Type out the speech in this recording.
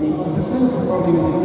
the